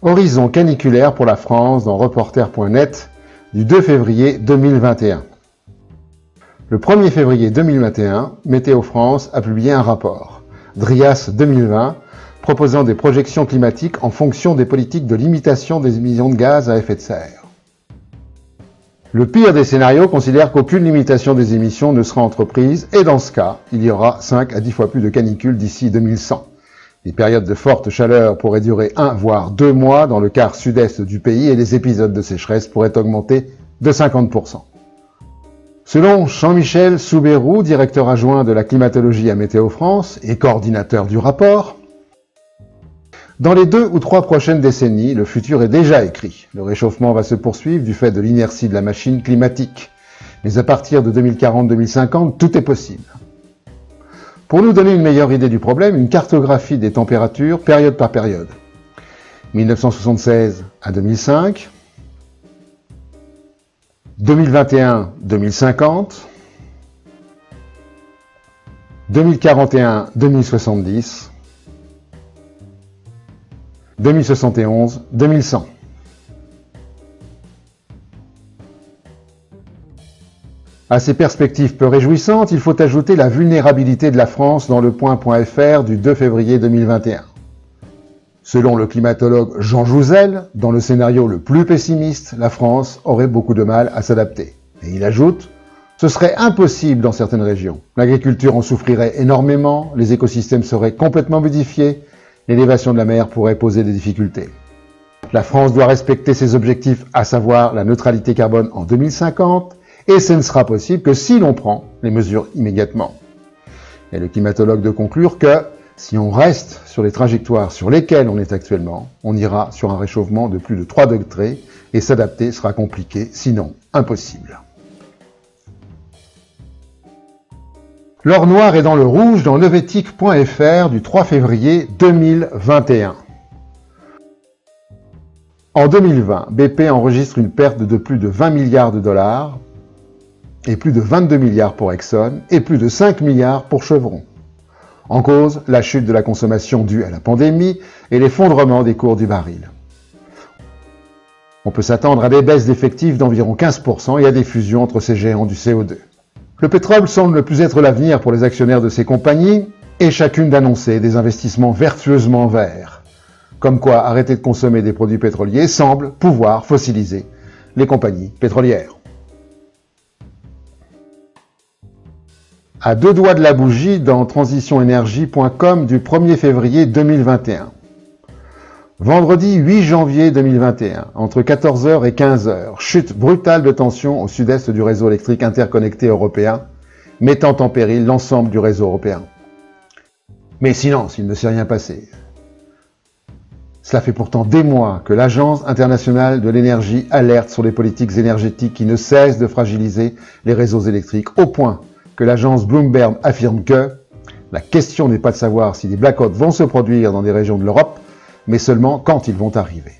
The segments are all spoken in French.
Horizon caniculaire pour la France dans reporter.net du 2 février 2021. Le 1er février 2021, Météo France a publié un rapport, DRIAS 2020, proposant des projections climatiques en fonction des politiques de limitation des émissions de gaz à effet de serre. Le pire des scénarios considère qu'aucune limitation des émissions ne sera entreprise et dans ce cas, il y aura 5 à 10 fois plus de canicules d'ici 2100. Les périodes de forte chaleur pourraient durer un voire deux mois dans le quart sud-est du pays et les épisodes de sécheresse pourraient augmenter de 50%. Selon Jean-Michel Soubérou, directeur adjoint de la climatologie à Météo France et coordinateur du rapport, dans les deux ou trois prochaines décennies, le futur est déjà écrit. Le réchauffement va se poursuivre du fait de l'inertie de la machine climatique. Mais à partir de 2040-2050, tout est possible. Pour nous donner une meilleure idée du problème, une cartographie des températures période par période. 1976 à 2005, 2021-2050, 2041-2070, 2071, À ces perspectives peu réjouissantes, il faut ajouter la vulnérabilité de la France dans le point.fr du 2 février 2021. Selon le climatologue Jean Jouzel, dans le scénario le plus pessimiste, la France aurait beaucoup de mal à s'adapter. Et il ajoute Ce serait impossible dans certaines régions. L'agriculture en souffrirait énormément, les écosystèmes seraient complètement modifiés, l'élévation de la mer pourrait poser des difficultés. La France doit respecter ses objectifs, à savoir la neutralité carbone en 2050, et ce ne sera possible que si l'on prend les mesures immédiatement. Et le climatologue de conclure que si on reste sur les trajectoires sur lesquelles on est actuellement, on ira sur un réchauffement de plus de 3 degrés et s'adapter sera compliqué, sinon impossible. L'or noir est dans le rouge dans levétique.fr du 3 février 2021. En 2020, BP enregistre une perte de plus de 20 milliards de dollars et plus de 22 milliards pour Exxon et plus de 5 milliards pour Chevron. En cause, la chute de la consommation due à la pandémie et l'effondrement des cours du baril. On peut s'attendre à des baisses d'effectifs d'environ 15% et à des fusions entre ces géants du CO2. Le pétrole semble ne plus être l'avenir pour les actionnaires de ces compagnies et chacune d'annoncer des investissements vertueusement verts. Comme quoi arrêter de consommer des produits pétroliers semble pouvoir fossiliser les compagnies pétrolières. À deux doigts de la bougie dans transitionenergie.com du 1er février 2021. Vendredi 8 janvier 2021, entre 14h et 15h, chute brutale de tension au sud-est du réseau électrique interconnecté européen, mettant en péril l'ensemble du réseau européen. Mais silence, il ne s'est rien passé. Cela fait pourtant des mois que l'Agence internationale de l'énergie alerte sur les politiques énergétiques qui ne cessent de fragiliser les réseaux électriques, au point que l'agence Bloomberg affirme que la question n'est pas de savoir si des blackouts vont se produire dans des régions de l'Europe, mais seulement quand ils vont arriver.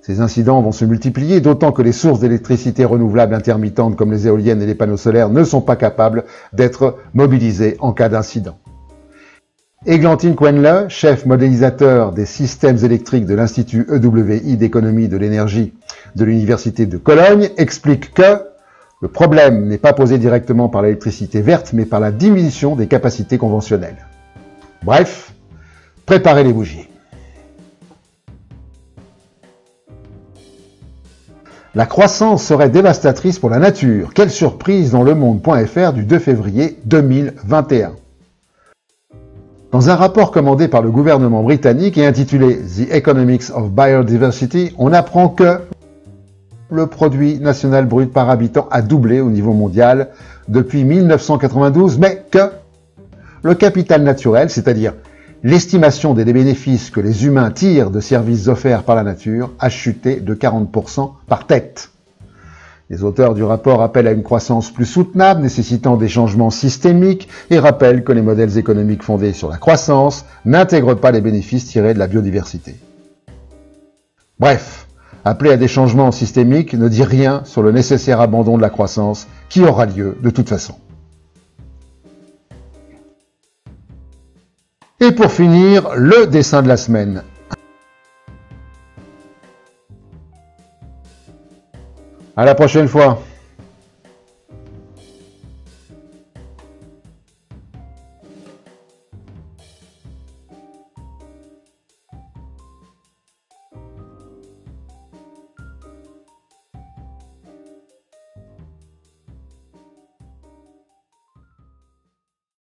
Ces incidents vont se multiplier, d'autant que les sources d'électricité renouvelable intermittentes comme les éoliennes et les panneaux solaires ne sont pas capables d'être mobilisées en cas d'incident. Églantine Quenle, chef modélisateur des systèmes électriques de l'Institut EWI d'économie de l'énergie de l'Université de Cologne, explique que le problème n'est pas posé directement par l'électricité verte, mais par la diminution des capacités conventionnelles. Bref, préparez les bougies. La croissance serait dévastatrice pour la nature. Quelle surprise dans le monde.fr du 2 février 2021. Dans un rapport commandé par le gouvernement britannique et intitulé The Economics of Biodiversity, on apprend que le produit national brut par habitant a doublé au niveau mondial depuis 1992, mais que le capital naturel, c'est-à-dire l'estimation des bénéfices que les humains tirent de services offerts par la nature a chuté de 40% par tête. Les auteurs du rapport appellent à une croissance plus soutenable, nécessitant des changements systémiques, et rappellent que les modèles économiques fondés sur la croissance n'intègrent pas les bénéfices tirés de la biodiversité. Bref, appeler à des changements systémiques ne dit rien sur le nécessaire abandon de la croissance qui aura lieu de toute façon. Et pour finir, le dessin de la semaine. À la prochaine fois.